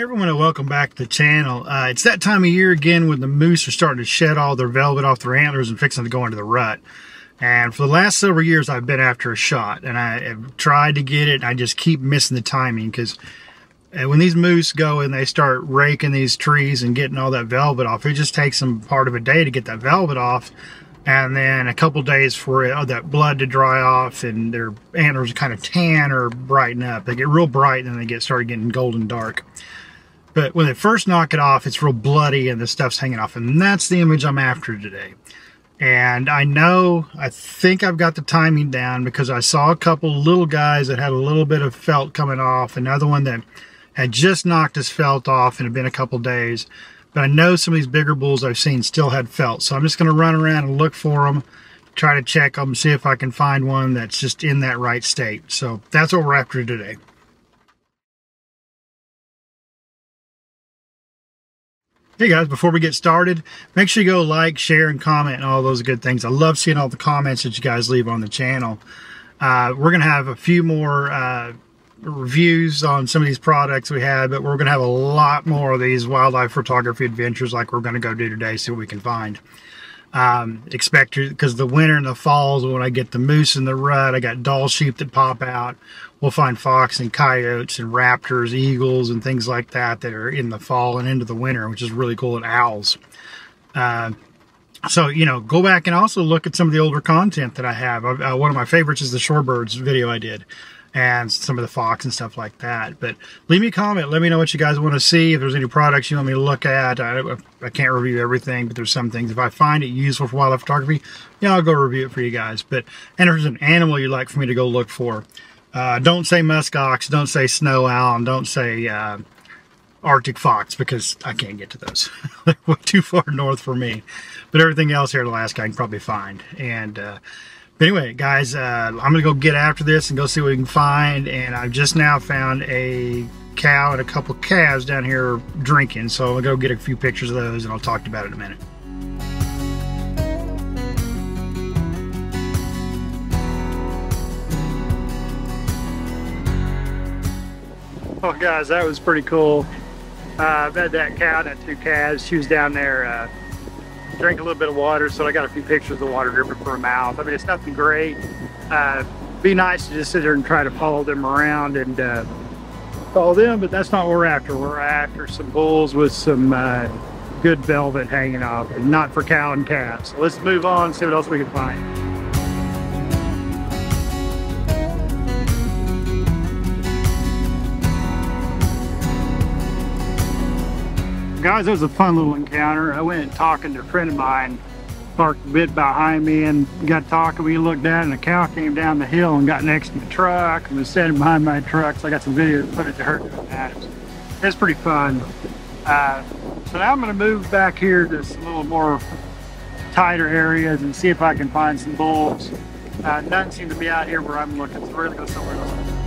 Everyone welcome back to the channel. Uh, it's that time of year again when the moose are starting to shed all their velvet off their antlers and fixing to go into the rut. And for the last several years I've been after a shot and I have tried to get it and I just keep missing the timing because uh, when these moose go and they start raking these trees and getting all that velvet off, it just takes them part of a day to get that velvet off and then a couple days for it, oh, that blood to dry off and their antlers kind of tan or brighten up. They get real bright and then they get started getting golden dark. But when they first knock it off, it's real bloody and the stuff's hanging off. And that's the image I'm after today. And I know, I think I've got the timing down because I saw a couple little guys that had a little bit of felt coming off. Another one that had just knocked his felt off and had been a couple days. But I know some of these bigger bulls I've seen still had felt. So I'm just going to run around and look for them, try to check them, see if I can find one that's just in that right state. So that's what we're after today. Hey guys, before we get started, make sure you go like, share, and comment and all those good things. I love seeing all the comments that you guys leave on the channel. Uh, we're going to have a few more uh, reviews on some of these products we had, but we're going to have a lot more of these wildlife photography adventures like we're going to go do today, see what we can find. Um, expect because the winter and the falls when I get the moose in the rut, I got Dall sheep that pop out. We'll find fox and coyotes and raptors, eagles, and things like that that are in the fall and into the winter, which is really cool. And owls. Uh, so you know, go back and also look at some of the older content that I have. Uh, one of my favorites is the shorebirds video I did and some of the fox and stuff like that. But leave me a comment. Let me know what you guys want to see. If there's any products you want me to look at, I, I can't review everything, but there's some things. If I find it useful for wildlife photography, yeah, I'll go review it for you guys. But and if there's an animal you'd like for me to go look for, uh, don't say muskox, don't say snow owl, and don't say uh, Arctic fox because I can't get to those. They're too far north for me. But everything else here in Alaska I can probably find. And uh, but anyway, guys, uh, I'm gonna go get after this and go see what we can find. And I've just now found a cow and a couple calves down here drinking. So I'll go get a few pictures of those and I'll talk about it in a minute. Well, guys, that was pretty cool. Uh, I've had that cow and two calves. She was down there uh, drink a little bit of water, so I got a few pictures of the water dripping from her mouth. I mean, it's nothing great. Uh, be nice to just sit there and try to follow them around and uh, follow them, but that's not what we're after. We're after some bulls with some uh, good velvet hanging off, and not for cow and calf. So let's move on, see what else we can find. Guys, it was a fun little encounter. I went and talking to a friend of mine, parked a bit behind me, and got talking. We looked down, and a cow came down the hill and got next to the truck and was standing behind my truck. So I got some video to put it to her. It's pretty fun. Uh, so now I'm going to move back here to some little more tighter areas and see if I can find some bulls. Uh, none seem to be out here where I'm looking, so we're going to go somewhere else.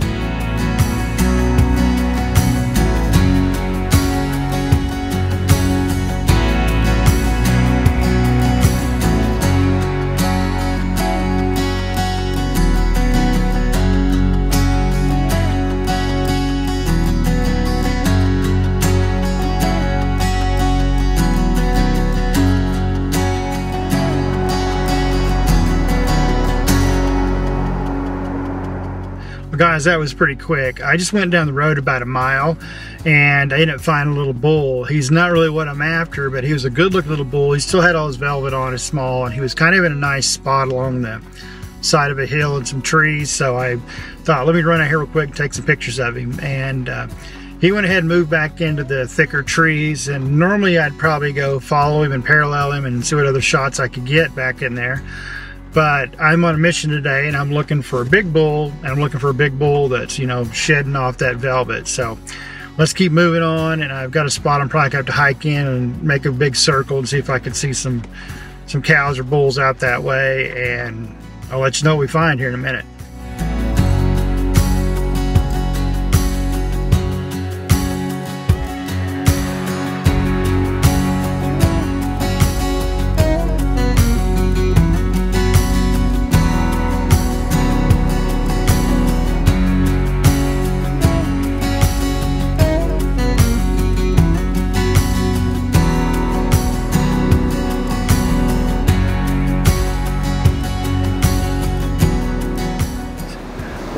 Guys, that was pretty quick. I just went down the road about a mile and I ended up finding a little bull. He's not really what I'm after, but he was a good looking little bull. He still had all his velvet on, his small, and he was kind of in a nice spot along the side of a hill and some trees. So I thought, let me run out here real quick and take some pictures of him. And uh, he went ahead and moved back into the thicker trees. And normally I'd probably go follow him and parallel him and see what other shots I could get back in there but I'm on a mission today and I'm looking for a big bull and I'm looking for a big bull that's you know shedding off that velvet. So let's keep moving on and I've got a spot I'm probably gonna have to hike in and make a big circle and see if I can see some some cows or bulls out that way. And I'll let you know what we find here in a minute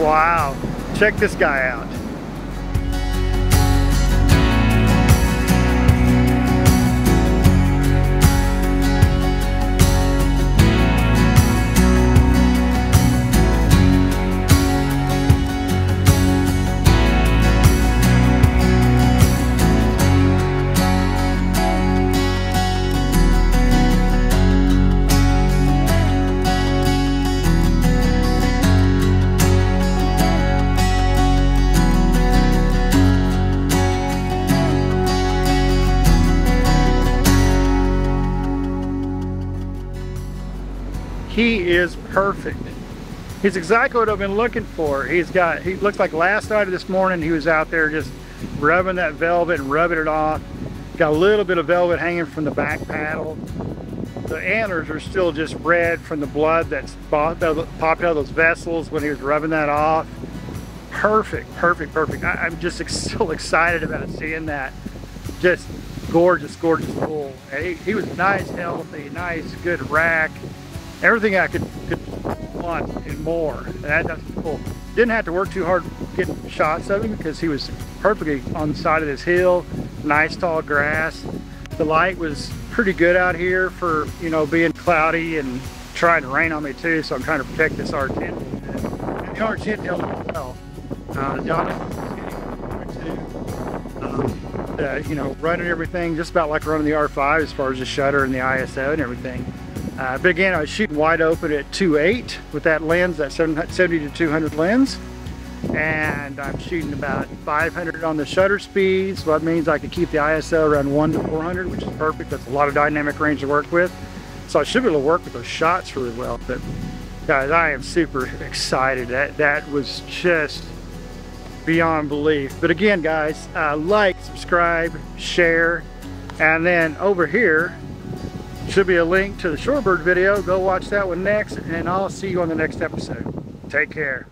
Wow, check this guy out. He is perfect. He's exactly what I've been looking for. He's got, he looks like last night of this morning he was out there just rubbing that velvet and rubbing it off. Got a little bit of velvet hanging from the back paddle. The antlers are still just red from the blood that's popped out of those vessels when he was rubbing that off. Perfect, perfect, perfect. I, am just so excited about seeing that. Just gorgeous, gorgeous bull. He, he was nice, healthy, nice, good rack everything I could, could want and more. That, that's cool. Didn't have to work too hard getting shots of him because he was perfectly on the side of this hill, nice tall grass. The light was pretty good out here for, you know, being cloudy and trying to rain on me too, so I'm trying to protect this R10. And the R10 held well. Uh, John, uh, uh, you know, running everything just about like running the R5 as far as the shutter and the ISO and everything. Uh, but again, I was shooting wide open at 2.8 with that lens, that 70 to 200 lens. And I'm shooting about 500 on the shutter speed, so that means I can keep the ISO around 1 to 400, which is perfect. That's a lot of dynamic range to work with. So I should be able to work with those shots really well. But guys, I am super excited. That, that was just beyond belief. But again, guys, uh, like, subscribe, share, and then over here, should be a link to the shorebird video. Go watch that one next, and I'll see you on the next episode. Take care.